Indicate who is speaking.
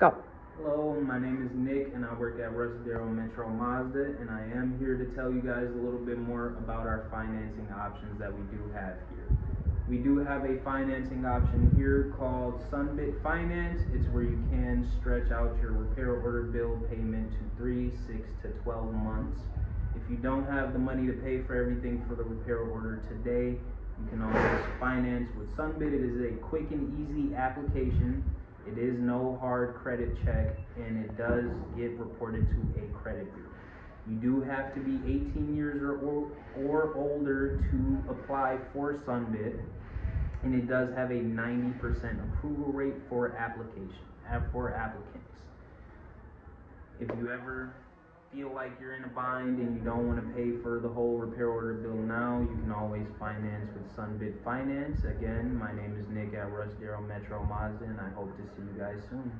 Speaker 1: Go.
Speaker 2: Hello, my name is Nick and I work at Russ Darrow Metro Mazda and I am here to tell you guys a little bit more about our financing options that we do have here. We do have a financing option here called Sunbit Finance. It's where you can stretch out your repair order bill payment to three, six to 12 months. If you don't have the money to pay for everything for the repair order today, you can always finance with Sunbit. It is a quick and easy application. It is no hard credit check and it does get reported to a credit bureau. You do have to be 18 years or, or, older to apply for Sunbit and it does have a 90% approval rate for application uh, for applicants. If you ever feel like you're in a bind and you don't want to pay for the whole repair order bill now, you can always finance with Sunbit Finance. Again, my name is Nick at Russ Darrow Metro Mazda, and I hope to see you guys soon.